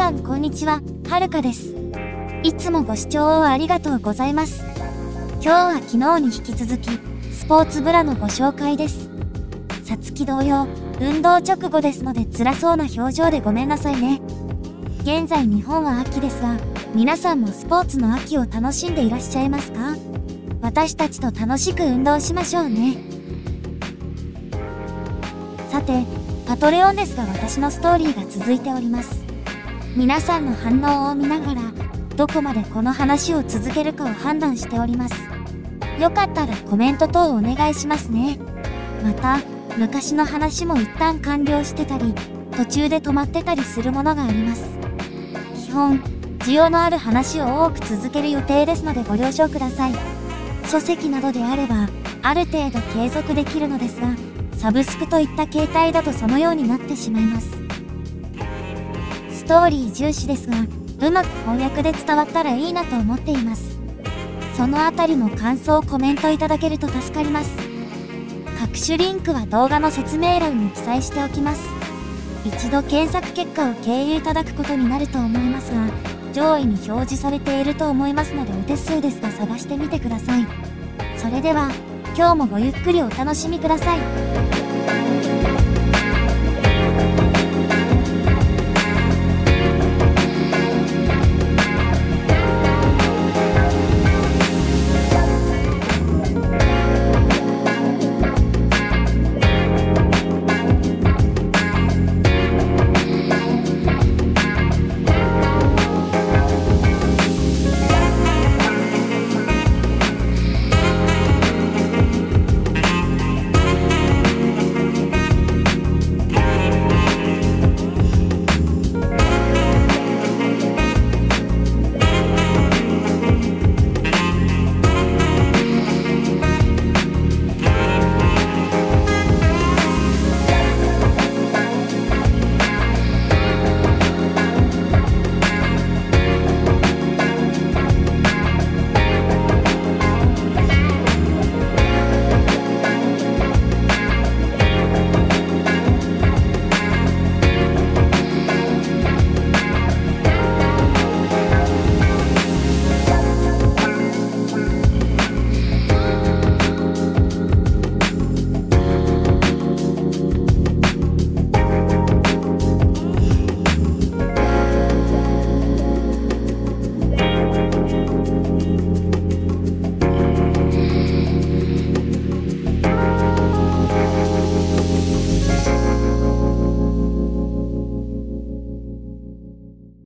さんこんにちは、はるかです。いつもご視聴をありがとうございます。今日は昨日に引き続き、スポーツブラのご紹介です。さつき同様、運動直後ですので辛そうな表情でごめんなさいね。現在日本は秋ですが、皆さんもスポーツの秋を楽しんでいらっしゃいますか？私たちと楽しく運動しましょうね。さて、パトレオンですが私のストーリーが続いております。皆さんの反応を見ながら、どこまでこの話を続けるかを判断しております。よかったらコメント等お願いしますね。また、昔の話も一旦完了してたり、途中で止まってたりするものがあります。基本、需要のある話を多く続ける予定ですのでご了承ください。書籍などであれば、ある程度継続できるのですが、サブスクといった形態だとそのようになってしまいます。ストーリー重視ですが、うまく翻訳で伝わったらいいなと思っています。そのあたりも感想をコメントいただけると助かります。各種リンクは動画の説明欄に記載しておきます。一度検索結果を経由いただくことになると思いますが、上位に表示されていると思いますのでお手数ですが探してみてください。それでは、今日もごゆっくりお楽しみください。